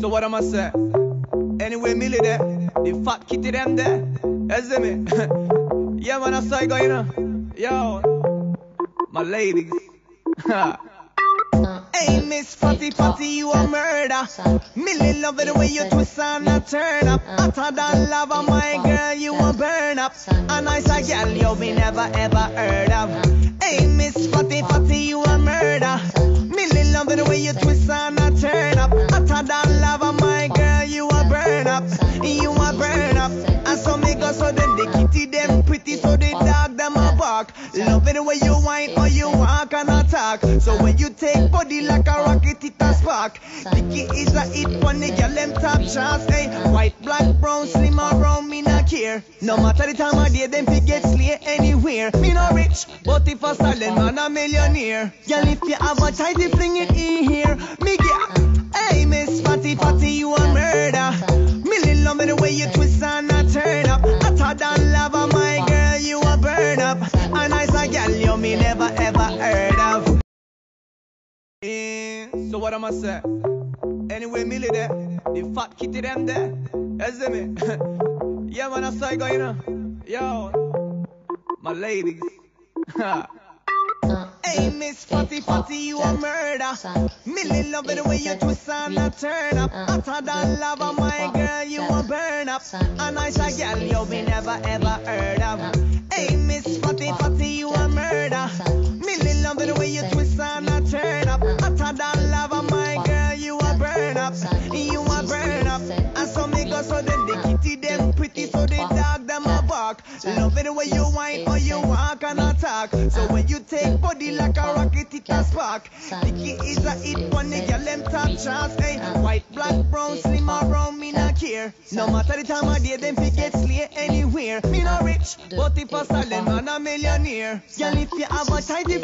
so what am I say? Anyway, Millie there, the fat kitty them there. See me? yeah, man, I saw you going. Yo, my ladies. Hey, Miss Fatty Fatty, you a murder. Millie love it the way you twist and a turn up. I Hotter than lava, my girl, you a burn up. A nice girl you me never ever heard of. So me then the kitty them pretty so the dog them a bark. Love it way you whine or you walk and attack. So when you take body like a rocket, it a spark. Dicky is a hit when the girl them top chance. Eh? Hey, white, black, brown, slim or brown, me not care. No matter the time of day, them fi get slay anywhere. Me not rich, but if I a silent man a millionaire. Girl, if you have a tighty, fling it in here. Me get, hey, Miss Fatty Fatty, you a murder. Millie love me the way you twist Eh, so what am I say? Anyway, Millie there, the fat kitty them there. See me? yeah, man, I saw you going, you know. Yo, my ladies. Hey, Miss Fatty Fatty, you a murder. Millie love it the way you twist and a turn up. I Hotter than lava, my girl, you a burn up. A nice girl you me never ever heard of. Hey, Miss Fatty Fatty, than lava, my girl, you a burn up. You a burn up. And so me go so then the kitty them pretty so the dog them a bark. Love it way you whine or you walk and attack. So when you take body like a rocket, it a spark. Dicky is a hit when the girl them top chance. Hey, white, black, brown, slim or brown, me not care. No matter the time of day, them fi get slay anywhere. Me not rich, but if silent man a millionaire. Girl, if you have a tighty